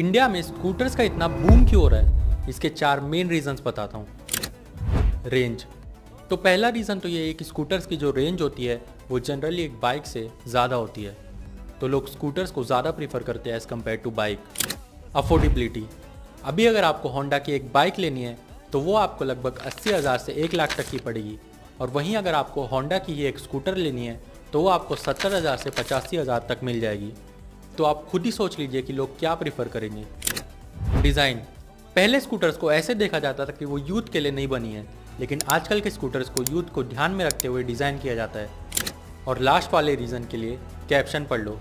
India में scooters का इतना बूम क्यों हो रहा है? इसके चार मेन रीजंस बताता हूँ। रेंज तो पहला रीज़न तो ये है कि स्कूटर्स की जो रेंज होती है, वो जनरली एक बाइक से ज़्यादा होती है। तो लोग स्कूटर्स को ज़्यादा प्रीफर करते हैं as compare to bike affordability अभी अगर आपको होंडा की एक बाइक लेनी है तो वो आपको लगभग अस्सी हज़ार से एक लाख तक की पड़ेगी। और वहीं अगर आपको होंडा की ही एक स्कूटर लेनी है तो वो आपको सत्तर हज़ार से पचासी हज़ार तक मिल जाएगी। तो आप खुद ही सोच लीजिए कि लोग क्या प्रीफर करेंगे। डिज़ाइन पहले स्कूटर्स को ऐसे देखा जाता था कि वो यूथ के लिए नहीं बनी है, लेकिन आजकल के स्कूटर्स को यूथ को ध्यान में रखते हुए डिज़ाइन किया जाता है। और लास्ट वाले रीज़न के लिए कैप्शन पढ़ लो।